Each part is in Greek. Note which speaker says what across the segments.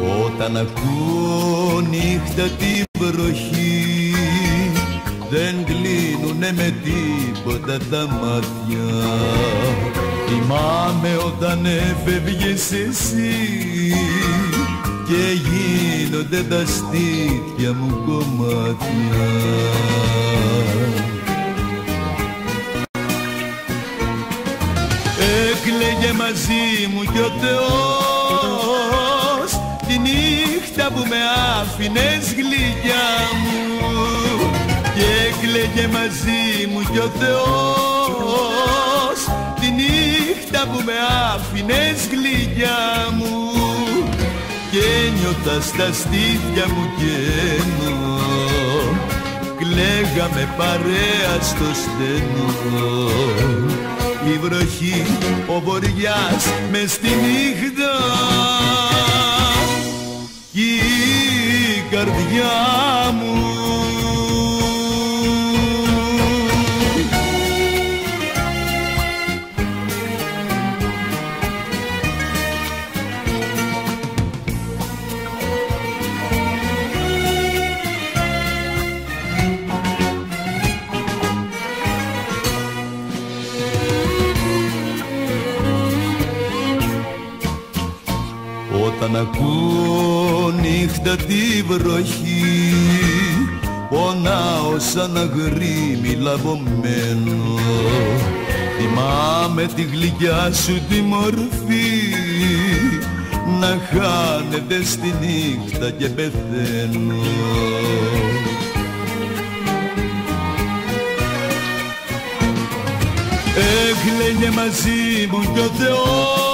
Speaker 1: Όταν ακούω νύχτα τη βροχή δεν κλείνουνε με τίποτα τα μάτια. Θυμάμαι όταν έφευγες εσύ και γίνονται τα στήθια μου κομμάτια. Έκλαιγε μαζί μου κι ο Θεός. τη νύχτα που με άφηνες γλυκιά μου. Και έκλαιγε μαζί μου κι ο Θεός τη νύχτα που με άφηνες γλυκιά μου. Και νιώτα στα στήθια μου καίνο κλαίγαμε παρέα στο στενό. Η βροχή, ο βοριάς μες στη νύχτα καρδιά μου Όταν ακούω νύχτα τη βροχή Πονάω σαν αγρίμι λαβωμένο Θυμάμαι τη γλυκιά σου τη μορφή Να χάνεται στη νύχτα και πεθαίνω. Έκλαιγε μαζί μου κι ο Θεός Τη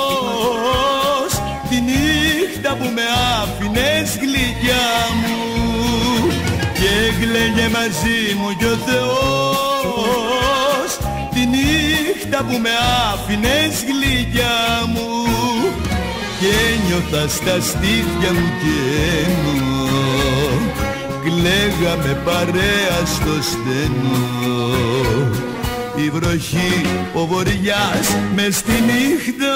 Speaker 1: νύχτα που με άφηνες γλυκιά μου. Και έκλαιγε μαζί μου κι ο Θεός Τη νύχτα που με άφηνες γλυκιά μου. Και νιώθα στα στήθια μου καίνο Κλαίγαμε παρέα στο στενό. Η βροχή, ο βοριάς μες στη νύχτα